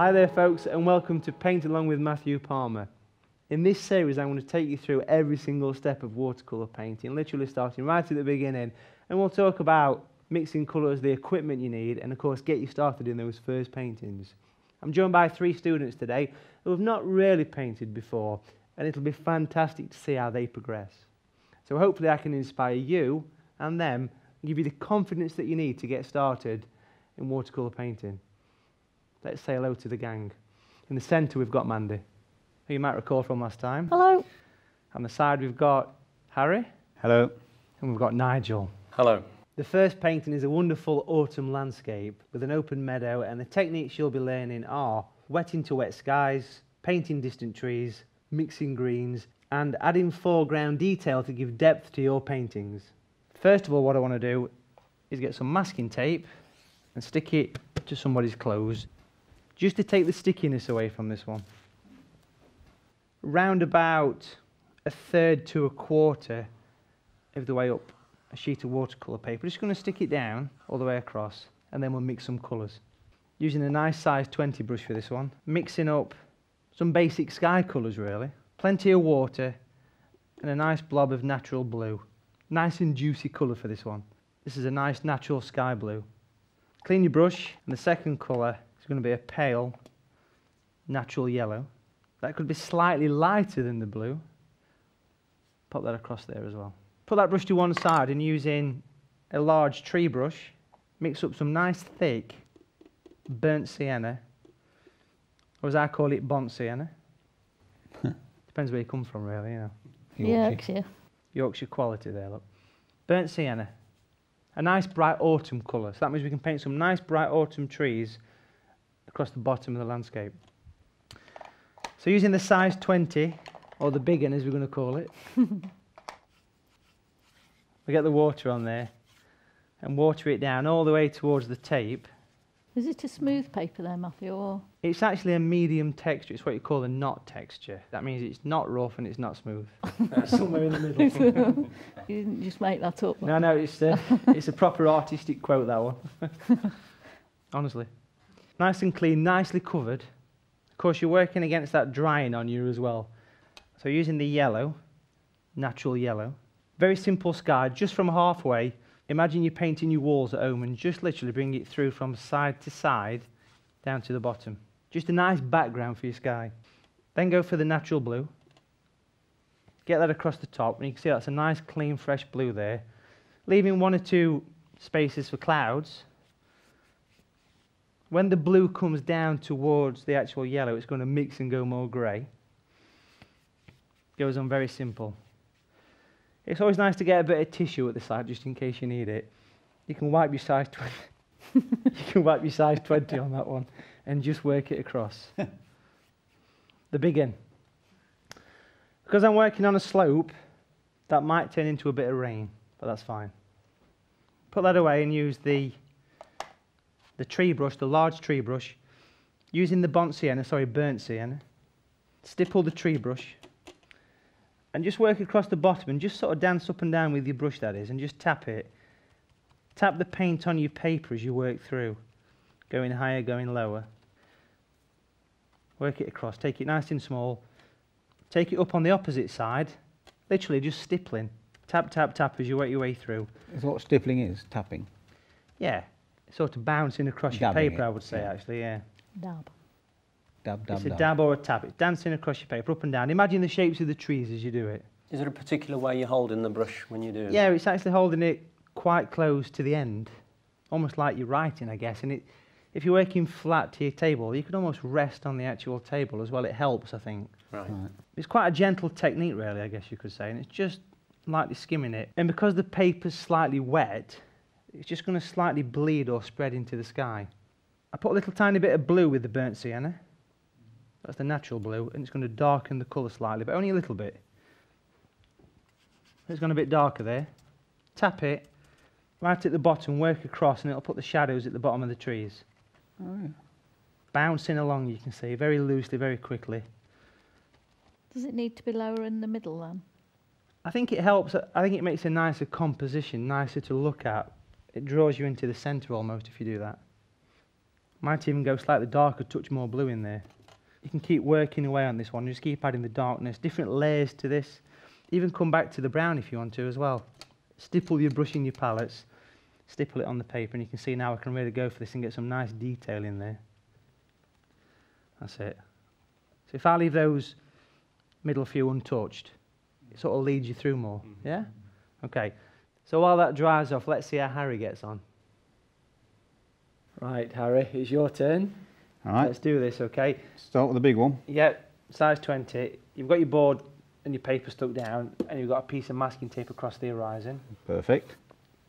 Hi there, folks, and welcome to Paint Along with Matthew Palmer. In this series, I'm going to take you through every single step of watercolour painting, literally starting right at the beginning, and we'll talk about mixing colours, the equipment you need, and of course, get you started in those first paintings. I'm joined by three students today who have not really painted before, and it'll be fantastic to see how they progress. So hopefully I can inspire you and them and give you the confidence that you need to get started in watercolour painting. Let's say hello to the gang. In the centre, we've got Mandy, who you might recall from last time. Hello. On the side, we've got Harry. Hello. And we've got Nigel. Hello. The first painting is a wonderful autumn landscape with an open meadow, and the techniques you'll be learning are wet into wet skies, painting distant trees, mixing greens, and adding foreground detail to give depth to your paintings. First of all, what I want to do is get some masking tape and stick it to somebody's clothes just to take the stickiness away from this one. Round about a third to a quarter of the way up a sheet of watercolour paper. Just going to stick it down all the way across and then we'll mix some colours. Using a nice size 20 brush for this one. Mixing up some basic sky colours really. Plenty of water and a nice blob of natural blue. Nice and juicy colour for this one. This is a nice natural sky blue. Clean your brush and the second colour going to be a pale natural yellow. That could be slightly lighter than the blue. Pop that across there as well. Put that brush to one side and using a large tree brush, mix up some nice thick burnt sienna, or as I call it, bont sienna. Depends where you come from, really, you know. Yorkshire. Yorkshire quality there, look. Burnt sienna. A nice bright autumn colour. So that means we can paint some nice bright autumn trees across the bottom of the landscape. So using the size 20, or the big one as we're going to call it, we get the water on there and water it down all the way towards the tape. Is it a smooth paper there, Matthew? Or It's actually a medium texture. It's what you call a NOT texture. That means it's not rough and it's not smooth. Somewhere in the middle. you didn't just make that up? no, no, it's a, it's a proper artistic quote, that one. Honestly. Nice and clean, nicely covered. Of course, you're working against that drying on you as well. So using the yellow, natural yellow. Very simple sky, just from halfway. Imagine you're painting your walls at home and just literally bring it through from side to side down to the bottom. Just a nice background for your sky. Then go for the natural blue. Get that across the top, and you can see that's a nice, clean, fresh blue there. Leaving one or two spaces for clouds. When the blue comes down towards the actual yellow, it's going to mix and go more grey. Goes on very simple. It's always nice to get a bit of tissue at the side just in case you need it. You can wipe your size 20. you can wipe your size 20 on that one and just work it across. the big begin. Because I'm working on a slope, that might turn into a bit of rain, but that's fine. Put that away and use the the tree brush, the large tree brush, using the bont sienna, sorry, burnt sienna. Stipple the tree brush and just work across the bottom and just sort of dance up and down with your brush, that is, and just tap it. Tap the paint on your paper as you work through, going higher, going lower. Work it across, take it nice and small. Take it up on the opposite side, literally just stippling. Tap, tap, tap as you work your way through. Is what stippling is, tapping. Yeah, sort of bouncing across Dabbing your paper, it, I would say, yeah. actually, yeah. Dab. Dab, dab, it's a dab. dab or a tap. It's dancing across your paper, up and down. Imagine the shapes of the trees as you do it. Is there a particular way you're holding the brush when you do it? Yeah, it's actually holding it quite close to the end, almost like you're writing, I guess. And it, if you're working flat to your table, you could almost rest on the actual table as well. It helps, I think. Right. Right. It's quite a gentle technique, really, I guess you could say. And it's just lightly skimming it. And because the paper's slightly wet, it's just going to slightly bleed or spread into the sky. I put a little tiny bit of blue with the burnt sienna. That's the natural blue, and it's going to darken the colour slightly, but only a little bit. It's gone a bit darker there. Tap it, right at the bottom, work across, and it'll put the shadows at the bottom of the trees. Oh. Bouncing along, you can see, very loosely, very quickly. Does it need to be lower in the middle then? I think it helps. I think it makes a nicer composition, nicer to look at. It draws you into the centre almost if you do that. Might even go slightly darker, touch more blue in there. You can keep working away on this one, just keep adding the darkness, different layers to this. Even come back to the brown if you want to as well. Stipple your brush in your palettes, stipple it on the paper, and you can see now I can really go for this and get some nice detail in there. That's it. So if I leave those middle few untouched, it sort of leads you through more. Mm-hmm. Yeah? Okay. So while that dries off, let's see how Harry gets on. Right, Harry, it's your turn. All right, Let's do this, okay? start with the big one. Yep, size 20. You've got your board and your paper stuck down, and you've got a piece of masking tape across the horizon. Perfect.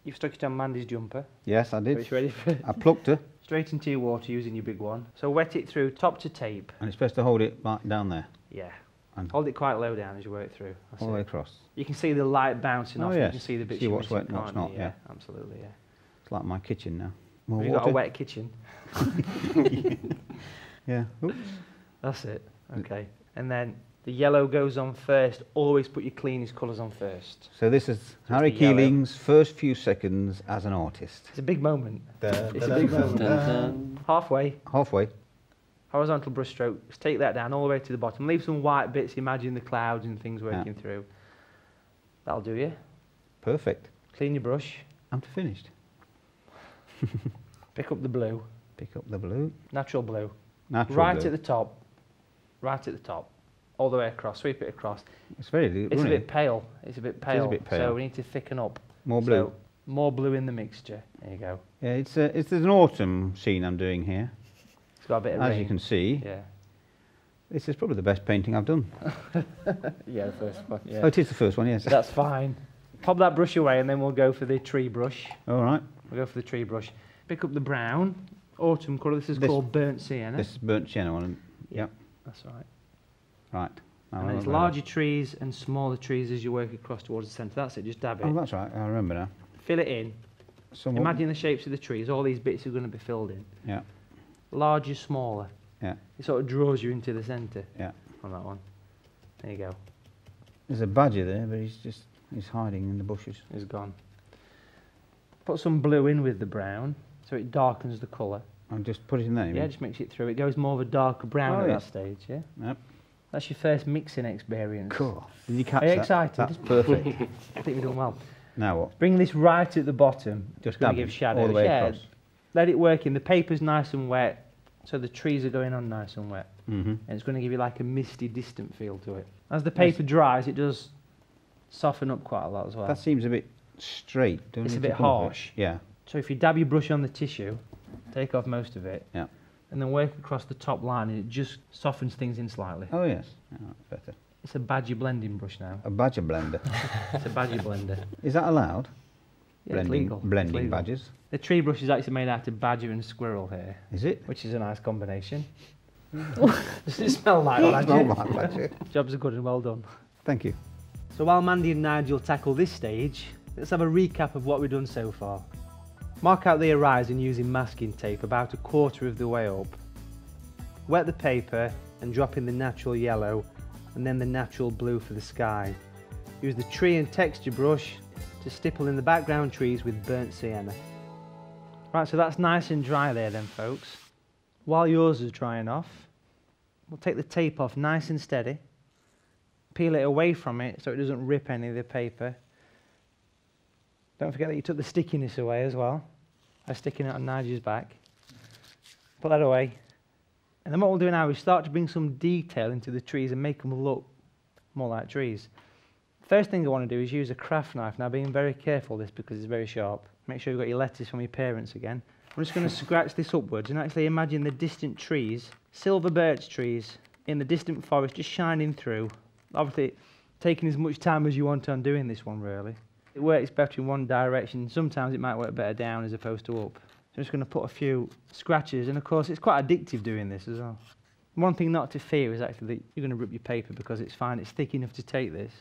You've stuck it on Mandy's jumper, Yes, I so did. it's ready for I plucked her, straight into your water using your big one. So wet it through top to tape. and it's best to hold it back down there, Yeah. And- Hold it quite low down as you work through. That's all the way it. across. You can see the light bouncing Oh, off. yes. You can see the bits See what's missing, wet and what's can't not, you? yeah. absolutely. Yeah. It's like my kitchen now. More Have you water. got a wet kitchen? Yeah. Oops. That's it. Mm. Okay. And then the yellow goes on first. Always put your cleanest colours on first. So this is Harry. Keeling's first few seconds as an artist. It's a big moment. Dun, It's a big dun, moment. dun. Dun, Halfway, Halfway. Horizontal brush strokes. Take that down all the way to the bottom. Leave some white bits. Imagine the clouds and things working through. That'll do you. Perfect. Clean your brush. I'm finished. Pick up the blue. Pick up the blue. Natural blue. Natural right blue. at the top. Right at the top. All the way across. Sweep it across. It's very It's a bit pale. It's a bit is a bit pale. So we need to thicken up. More blue. So more blue in the mixture. There you go. Yeah, it's, a, it's an autumn scene I'm doing here. It's got a bit of As rain. you can see, Yeah. this is probably the best painting I've done. Yeah, the first one. Yeah. Oh, it is the first one, yes. That's fine. Pop that brush away and then we'll go for the tree brush. All right. We'll go for the tree brush. Pick up the brown, autumn colour. This is This- called burnt sienna. This is burnt sienna one. Yep. That's right. Right. Now and it's larger trees and smaller trees as you work across towards the centre. That's it. Just dab it. Oh, that's right. I remember now. Fill it in. Some Imagine the shapes of the trees. All these bits are going to be filled in. Yeah. Larger, smaller. Yeah. It sort of draws you into the centre. Yeah. On that one. There you go. There's a badger there, but he's just he's hiding in the bushes. He's gone. Put some blue in with the brown so it darkens the colour. I'll just put it in there. Yeah, mean? just mix it through. It goes more of a darker brown Oh, at yes. that stage, yeah? Yep. That's your first mixing experience. Cool. Did you catch Are you that? excited? That's perfect. I think we've done well. now what? Bring this right at the bottom. Just give shadows. all the way yeah, across. Let it work in. The paper's nice and wet, so the trees are going on nice and wet. Mm-hmm. And it's going to give you like a misty, distant feel to it. As the paper dries, it does soften up quite a lot as well. That seems a bit straight. Don't It's a need to bit off it. harsh. Yeah. So if you dab your brush on the tissue, take off most of it, Yeah. and then work across the top line, and it just softens things in slightly. Oh yes. That's better. It's a badger blending brush now. A badger blender. It's a badger blender. is that allowed? Yeah, blending it's legal. It's blending legal. badgers. The tree brush is actually made out of badger and squirrel here, Is it? which is a nice combination. Does it smell like Smell like badger. Jobs are good and well done. Thank you. So while Mandy and Nigel tackle this stage, let's have a recap of what we've done so far. Mark out the horizon using masking tape about a quarter of the way up. Wet the paper and drop in the natural yellow and then the natural blue for the sky. Use the tree and texture brush to stipple in the background trees with burnt sienna. Right, so that's nice and dry there then folks. While yours is drying off, we'll take the tape off nice and steady peel it away from it so it doesn't rip any of the paper. Don't forget that you took the stickiness away as well by sticking it on Nigel's back. Put that away. And then what we'll do now is start to bring some detail into the trees and make them look more like trees. First thing I want to do is use a craft knife. Now being very careful this because it's very sharp. Make sure you've got your letters from your parents again. I'm just going to scratch this upwards and actually imagine the distant trees, silver birch trees in the distant forest just shining through obviously taking as much time as you want on doing this one really. It works better in one direction. Sometimes it might work better down as opposed to up. So I'm just going to put a few scratches and of course it's quite addictive doing this as well. One thing not to fear is actually that you're going to rip your paper because it's fine, it's thick enough to take this.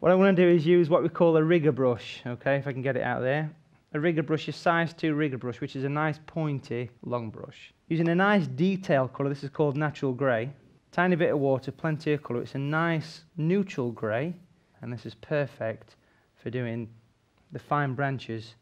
What I want to do is use what we call a rigger brush, okay, if I can get it out there. A rigger brush is size 2 rigger brush, which is a nice pointy long brush. Using a nice detail colour, this is called natural grey. Tiny bit of water, plenty of colour. It's a nice neutral grey, and this is perfect for doing the fine branches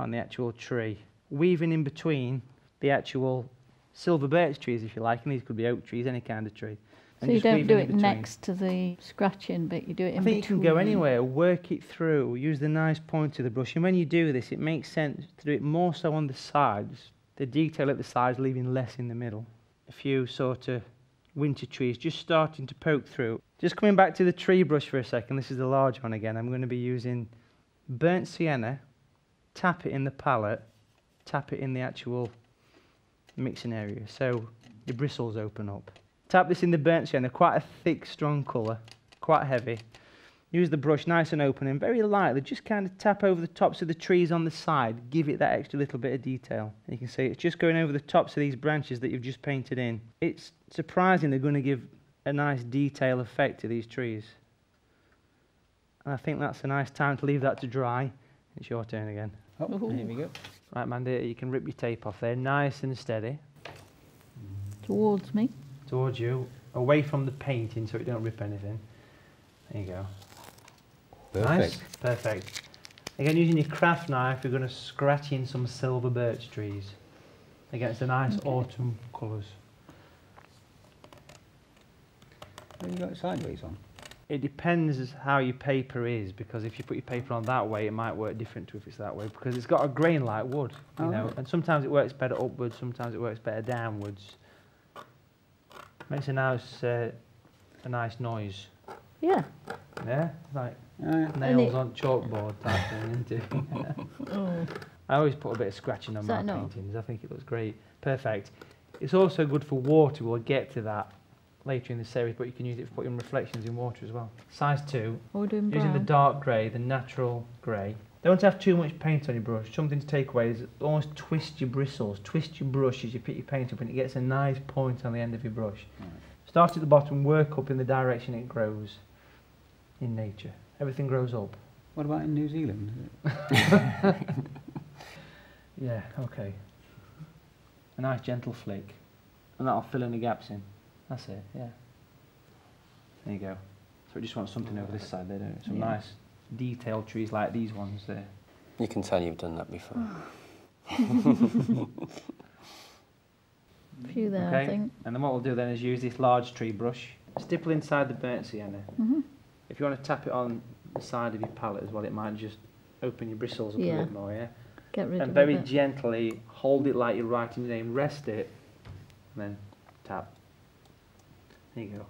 on the actual tree. Weaving in between the actual silver birch trees, if you like, and these could be oak trees, any kind of tree. So you don't do it between. next to the scratching bit, you do it in I think you can go anywhere, work it through, use the nice point of the brush, and when you do this, it makes sense to do it more so on the sides, the detail at the sides, leaving less in the middle. A few sort of winter trees just starting to poke through. Just coming back to the tree brush for a second, this is the large one again. I'm going to be using burnt sienna, tap it in the palette, tap it in the actual mixing area, so the bristles open up. Tap this in the burnt sienna, quite a thick, strong colour, quite heavy. Use the brush nice and open and very lightly, just kind of tap over the tops of the trees on the side, give it that extra little bit of detail. And you can see it's just going over the tops of these branches that you've just painted in. It's surprising they're going to give a nice detail effect to these trees. And I think that's a nice time to leave that to dry. It's your turn again. Oh, Ooh. here we go. Right, Mandy, you can rip your tape off there, nice and steady, Towards me. Towards you, away from the painting so it don't rip anything. There you go. Nice, Perfect. perfect. Again, using your craft knife, you're going to scratch in some silver birch trees. Again, it's a nice Okay. autumn colours. Have you got it sideways on? It depends how your paper is, because if you put your paper on that way, it might work different to if it's that way, because it's got a grain like wood, you Oh, know, right. and sometimes it works better upwards, sometimes it works better downwards. Makes a nice, uh, a nice noise. Yeah. Yeah, like Oh, yeah. nails it- on chalkboard type thing, isn't it? Oh. I always put a bit of scratching on Is my that enough? paintings. I think it looks great. Perfect. It's also good for water. We'll get to that later in the series, but you can use it for putting reflections in water as well. Size 2, Are we doing using the dark grey, the natural grey. Don't have too much paint on your brush. Something to take away is almost twist your bristles, twist your brush as you pick your paint up and it gets a nice point on the end of your brush. Right. Start at the bottom, work up in the direction it grows in nature. Everything grows up. What about in New Zealand? Yeah, okay. A nice gentle flick. And that'll fill in the gaps in. That's it, yeah. There you go. So we just want something over this side there, don't we? Some Yeah. nice detailed trees like these ones there. You can tell you've done that before. few there, I think. And then what we'll do then is use this large tree brush, stipple inside the burnt sienna. hmm If you want to tap it on the side of your palette as well, it might just open your bristles up a bit more, yeah? Get rid and of very it. gently hold it like you're writing your name, rest it, and then tap. There you go.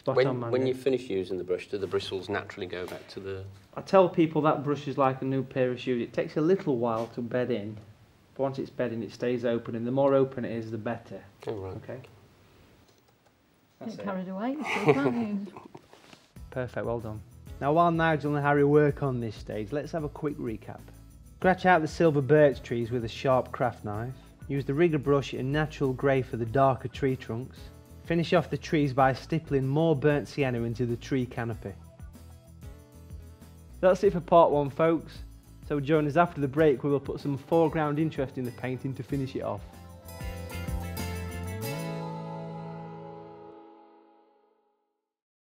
Spot When, on, when you finish using the brush, do the bristles naturally go back to the... I tell people that brush is like a new pair of shoes. It takes a little while to bed in, but once it's bedding, it stays open, and the more open it is, the better. Oh, right. Okay. That's Get it. carried away, so can't you? Perfect, well done. Now, while Nigel and Harry work on this stage, let's have a quick recap. Scratch out the silver birch trees with a sharp craft knife. Use the rigger brush in natural grey for the darker tree trunks. Finish off the trees by stippling more burnt sienna into the tree canopy. That's it for part one, folks. So join us after the break where we'll put some foreground interest in the painting to finish it off.